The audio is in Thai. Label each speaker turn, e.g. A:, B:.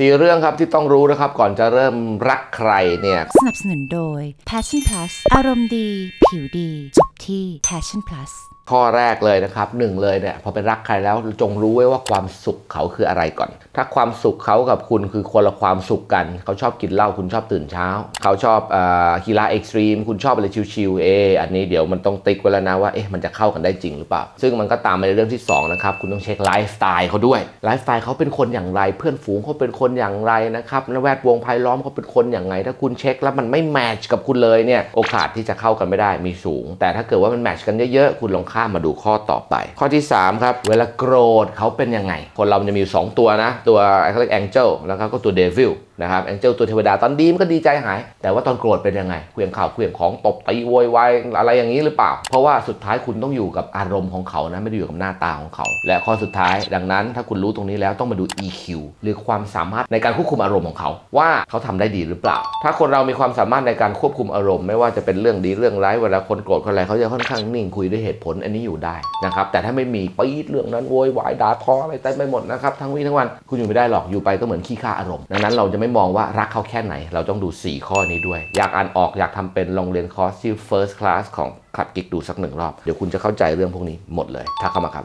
A: สี่เรื่องครับที่ต้องรู้นะครับก่อนจะเริ่มรักใครเนี่ย
B: สนับสนุนโดย Passion Plus อารมณ์ดี ผิวดี จบที่ Passion Plus
A: ข้อแรกเลยนะครับหนึ่งเลยเนี่ยพอเป็นรักใครแล้วจงรู้ไว้ว่าความสุขเขาคืออะไรก่อน ถ้าความสุขเขากับคุณคือคนละความสุขกัน เขาชอบกินเหล้าคุณชอบตื่นเช้า เขาชอบเอ่อกีฬา extreme คุณชอบอะไร chill ๆเอออันนี้เดี๋ยวมันต้องติ๊กไว้แล้วนะว่าเอ๊ะมันจะเข้ากันได้จริงหรือเปล่า ซึ่งมันก็ตามมาในเรื่องที่สองนะครับคุณต้องเช็คไลฟ์สไตล์เขาด้วยไลฟ์สไตล์เขาเป็นคนอย่างไรเพื่อนฝูงเขาเป็นคนอย่างไรนะครับแวดวงภายล้อมเขาเป็นคนอย่างไรถ้าคุณเช็คแล้วมันไม่ match กับคุณเลยเนี่ยโอกาสที่จะเข้ากันไม่ได้มีสูง แต่ถ้าเกิดว่ามัน match กันเยอะๆคุณลองข้ามมาดูข้อต่อไป ข้อที่ 3 ครับ เวลาโกรธเขาเป็นยังไง คนเรามันจะมีอยู่สองตัวนะ ตัวเขาเรียกแองเจิลแล้วก็ตัวเดวิล นะครับแองเจิลตัวเทวดาตอนดีมันก็ดีใจหาย แต่ว่าตอนโกรธเป็นยังไงเคลื่องข่าวเคลื่องของตบตีโวยวายอะไรอย่างนี้หรือเปล่า เพราะว่าสุดท้ายคุณต้องอยู่กับอารมณ์ของเขานะไม่ได้อยู่กับหน้าตาของเขา และข้อสุดท้ายดังนั้น ถ้าคุณรู้ตรงนี้แล้วต้องมาดู EQ หรือความสามารถในการควบคุมอารมณ์ของเขา ว่าเขาทำได้ดีหรือเปล่า ถ้าคนเรามีความสามารถในการควบคุมอารมณ์ไม่ว่าจะเป็นเรื่องดีเรื่องร้ายเวลาคนโกรธคนอะไรเขาจะค่อนข้างนิ่งคุยด้วยเหตุผลอันนี้อยู่ได้นะครับแต่ถ้าไม่มีปี๊ดเรื่องนั้นโวยวายด่าทออะไรเต็มไปหมดนะครับทั้งวี่ทั้งวันคุณอยู่ไม่ได้หรอกอยู่ไปก็เหมือนขี้ข้าอารมณ์ดังนั้นเราจะไไม่มองว่ารักเขาแค่ไหน เราต้องดู 4 ข้อนี้ด้วย อยากอ่านออกอยากทำเป็นลองเรียนคอร์สที่ first class ของขับกิกดูสักหนึ่งรอบ เดี๋ยวคุณจะเข้าใจเรื่องพวกนี้หมดเลย ถ้าเข้ามาครับ